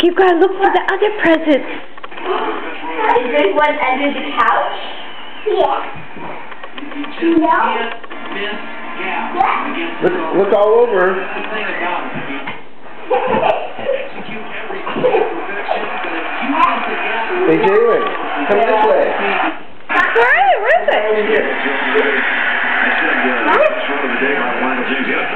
You've got to look for the other presents. Is there one under the couch? Yeah. No? Look, look all over. Hey, Jalen, come this way. Where are they? Where is it? Over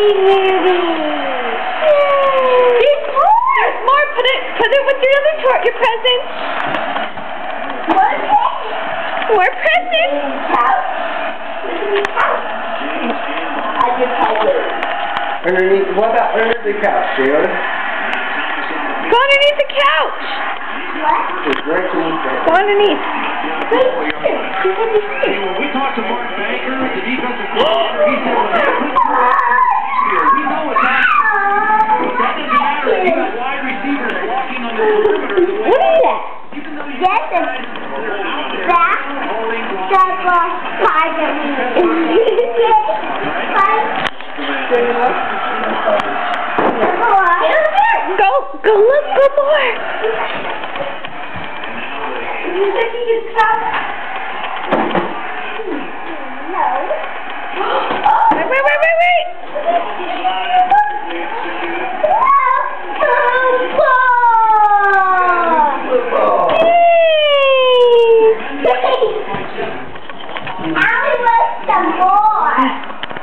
here. There's more. More. Put it. Put it with your other toy. Your presents. More presents. Couch. Underneath, what about under the couch, Jalen? Go underneath the couch. Just right beneath. Go underneath. When we talked to Mark Banker, the defensive coordinator, he said, when they put here, we know what's happening. That doesn't matter if you got wide receivers walking on the perimeter the way What is that? Yes, guys it's are out there that. calling Go. Go look. Go more. You said you could stop.